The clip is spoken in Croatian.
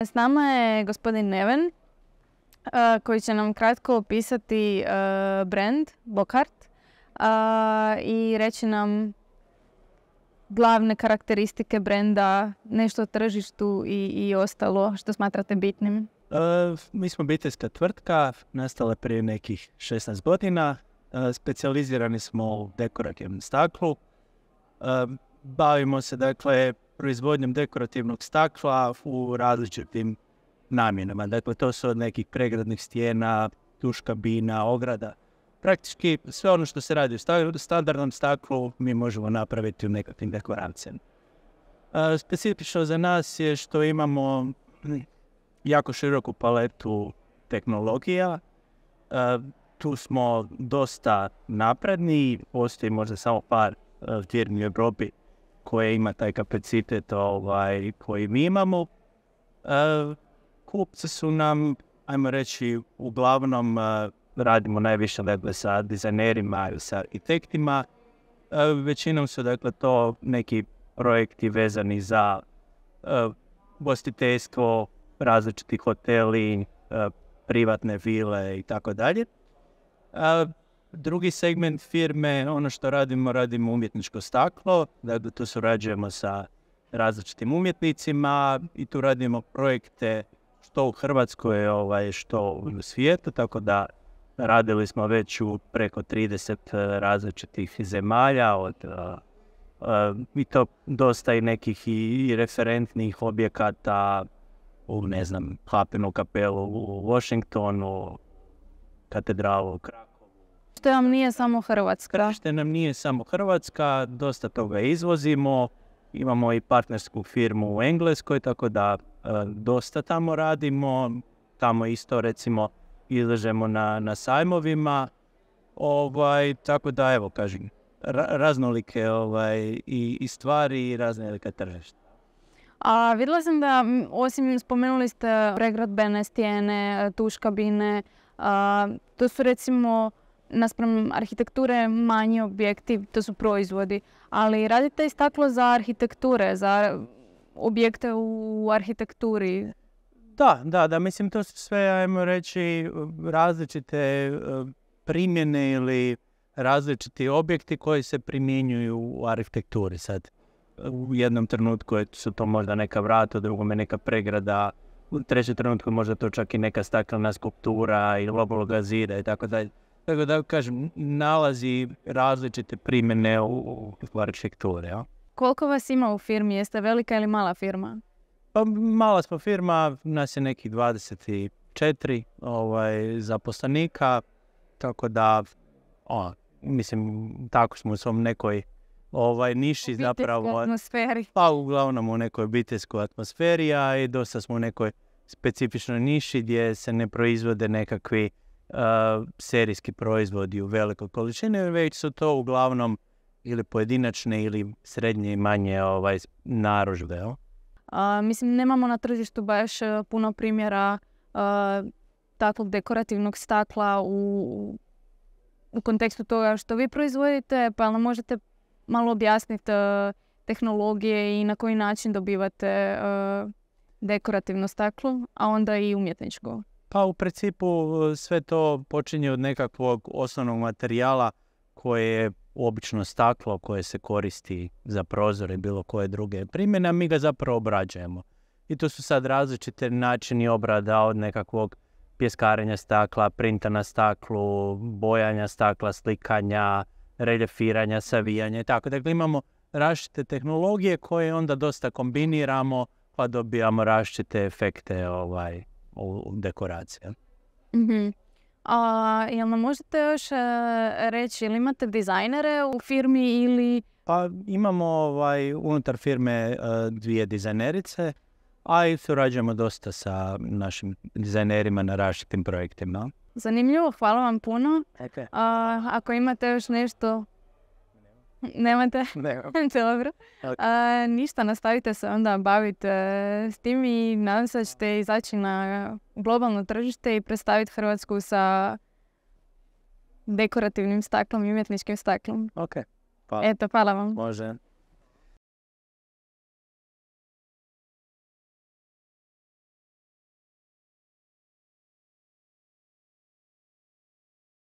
S nama je gospodin Neven uh, koji će nam kratko opisati uh, brand Bokart uh, i reći nam glavne karakteristike brenda, nešto o tržištu i, i ostalo što smatrate bitnim. mi smo obiteljska tvrtka, nastala prije nekih 16 godina. specijalizirani smo u dekorativnom staklu. bavimo se dakle proizvodnjom dekorativnog stakla u različitim namjenama. Dakle, to su od nekih pregradnih stijena, tuš kabina, ograda. Praktički sve ono što se radi u standardnom staklu mi možemo napraviti u nekakvim dekoracijama. Specifično za nas je što imamo jako široku paletu tehnologija. Tu smo dosta napredni, postoji možda samo par firmi u Europi koje ima taj kapacitet ovaj, koji mi imamo. E, kupci su nam, ajmo reći, uglavnom e, radimo najviše dakle, sa dizajnerima i sa arhitektima. E, većinom su dakle, to neki projekti vezani za gostiteljstvo, različiti hoteli, privatne vile i tako dalje. Drugi segment firme, ono što radimo, radimo umjetničko staklo, dakle tu surađujemo sa različitim umjetnicima i tu radimo projekte što u Hrvatskoj, ovaj, što u svijetu, tako da radili smo već u preko 30 različitih zemalja, od, i to dosta i nekih i, referentnih objekata u, ne znam, Hapinu kapelu u Washingtonu, katedralu u što nam nije samo Hrvatska. Što nam nije samo Hrvatska, dosta toga izvozimo. Imamo i partnersku firmu u Engleskoj, tako da e, dosta tamo radimo. Tamo isto recimo izlažemo na, na sajmovima. Ovaj, tako da evo kažem, raznolike ovaj, i, i stvari i raznolike tržište. A vidjela sam da, osim spomenuli ste pregradbene stijene, tuš kabine, to su recimo naspram arhitekture manji objekti, to su proizvodi, ali radite i staklo za arhitekture, za objekte u arhitekturi. Da, da, da, mislim to su sve, ajmo reći, različite e, primjene ili različiti objekti koji se primjenjuju u arhitekturi sad. U jednom trenutku su to možda neka vrata, u drugome neka pregrada, u trećem trenutku možda to čak i neka staklena skulptura ili obloga zida i tako dalje. Tako da kažem, nalazi različite primjene u, u arhitekturi. Ja? Koliko vas ima u firmi? Jeste velika ili mala firma? Pa mala smo firma, nas je nekih 24 ovaj, zaposlenika, tako da, o, mislim, tako smo u svom nekoj ovaj, niši zapravo. atmosferi. Pa uglavnom u nekoj obiteljskoj atmosferi, a i dosta smo u nekoj specifičnoj niši gdje se ne proizvode nekakvi serijski proizvodi u velikoj količini, već su to uglavnom ili pojedinačne ili srednje i manje ovaj, naružbe. A, mislim, nemamo na tržištu baš e, puno primjera takvog dekorativnog stakla u, u kontekstu toga što vi proizvodite, pa nam možete malo objasniti e, tehnologije i na koji način dobivate e, dekorativno staklo, a onda i umjetničko. Pa u principu e, sve to počinje od nekakvog osnovnog materijala koje je obično staklo koje se koristi za prozore i bilo koje druge primjene, a mi ga zapravo obrađujemo. I to su sad različite načini obrada od nekakvog pjeskarenja stakla, printa na staklu, bojanja stakla, slikanja, reljefiranja, savijanja i tako. Dakle, imamo različite tehnologije koje onda dosta kombiniramo pa dobijamo različite efekte ovaj, u dekoracije. mm A jel nam možete još e, reći, ili imate dizajnere u firmi ili... Pa imamo ovaj, unutar firme uh, dvije dizajnerice, a i surađujemo dosta sa našim dizajnerima na različitim projektima. Zanimljivo, hvala vam puno. A, ako imate još nešto Nemate? Nemam. Dobro. ništa, nastavite se onda baviti e, s tim i nadam se da ćete izaći na globalno tržište i predstaviti Hrvatsku sa dekorativnim staklom i umjetničkim staklom. Ok. Eto, hvala vam. Može.